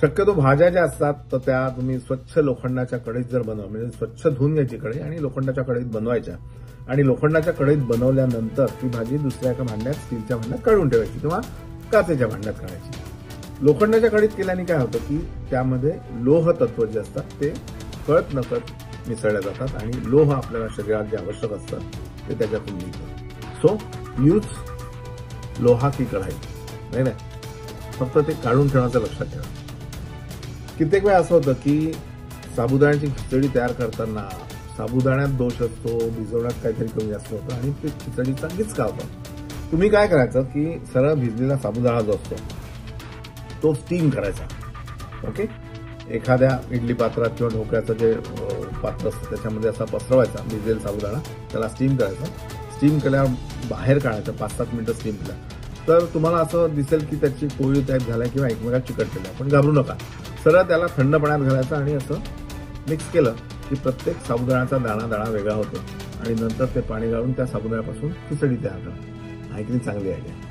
शक्यतो भाज्या ज्या असतात तर त्या तुम्ही स्वच्छ लोखंडाच्या कढईत जर बनवा म्हणजे स्वच्छ धुवून घ्यायची कढई आणि लोखंडाच्या कढईत बनवायच्या. आणि लोखंडाच्या कढईत बनवल्यानंतर ती भाजी दुसऱ्या एका भांड्यात स्टीलच्या भांड्यात काढून ठेवायची किंवा काचेच्या भांड्यात काढायची. लोखंडाच्या कढीत केल्याने काय होतं की त्यामध्ये लोह तत्व जे असतात ते कळत नकळत मिसळल्या जातात आणि लोह आपल्याला शरीरात जे आवश्यक असतं ते त्याच्यातून मिळतं सो यूज लोहा की कढाई. नाही नाही. फक्त ते काढून ठेवण्याचं लक्षात ठेवा. कित्येक वेळा असं होतं की साबुदाण्याची खिचडी तयार करताना साबुदाण्यात दोष असतो भिजवण्यात काहीतरी कमी जास्त होतं आणि ते खिचडी चांगलीच होता तुम्ही काय करायचं की सरळ भिजलेला साबुदाणा जो असतो तो स्टीम करायचा. ओके एखाद्या इडली पात्रात किंवा ढोकळ्याचं जे पात्र असतं त्याच्यामध्ये असा पसरवायचा भिजलेला साबुदाणा त्याला स्टीम करायचा. स्टीम केल्यावर बाहेर काढायचं पाच सात मिनटं स्टीम केल्या तर तुम्हाला असं दिसेल की त्याची पोळी टाईप झाल्या किंवा एकमेकात चिकटलेल्या पण घाबरू नका. सरळ त्याला थंड पाण्यात घालायचं आणि असं मिक्स केलं की प्रत्येक साबुदाण्याचा दाणा दाणा वेगळा होतो. आणि नंतर ते पाणी गाळून त्या साबुदाण्यापासून खिचडी तयार करा. ऐकली चांगली आयडिया